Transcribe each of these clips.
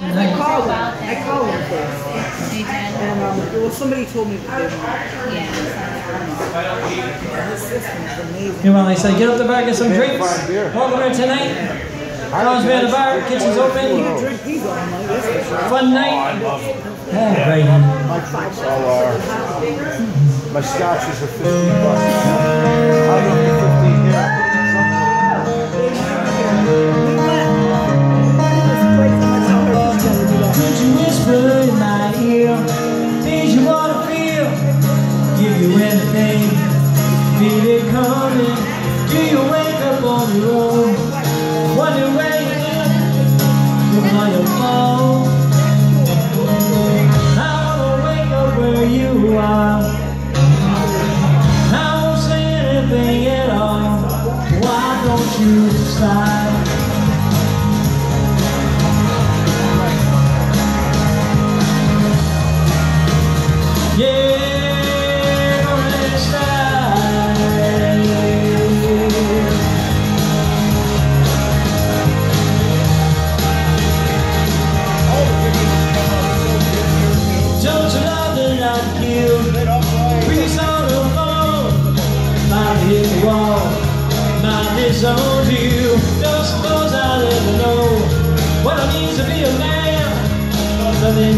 I called I called them first. And um, well, somebody told me that they were. Yeah. This system is amazing. Get up the bar, get some drinks. Welcome here tonight. College the Bar, kitchen's open. Fun night. Yeah, great. My scotch is a 50 bucks. coming? Do you wake up on your own?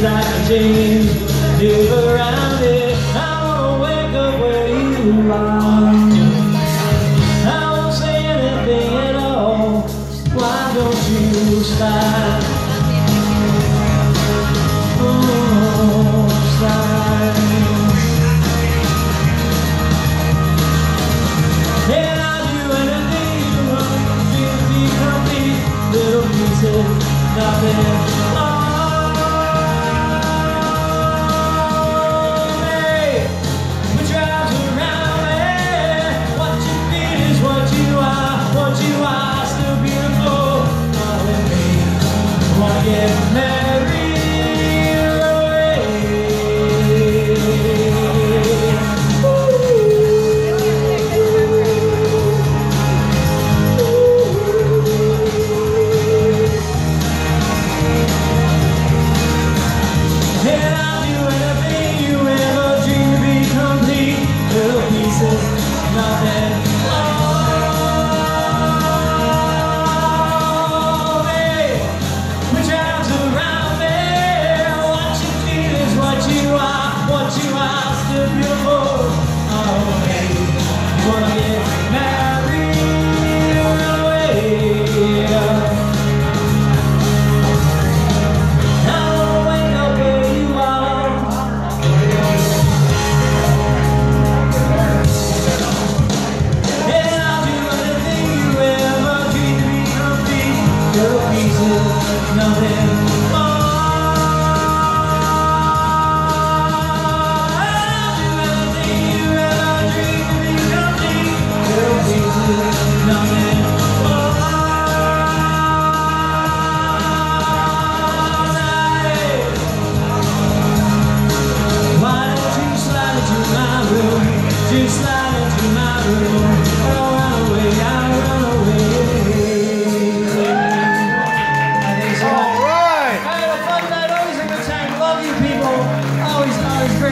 like a dream Live around it. I wanna wake up where you are. I won't say anything at all? Why don't you stop? Oh. And I'll do anything feel complete. Little pieces, nothing.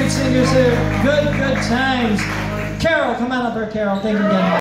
singers here. Good, good times. Carol, come on up here, Carol. Thank you again.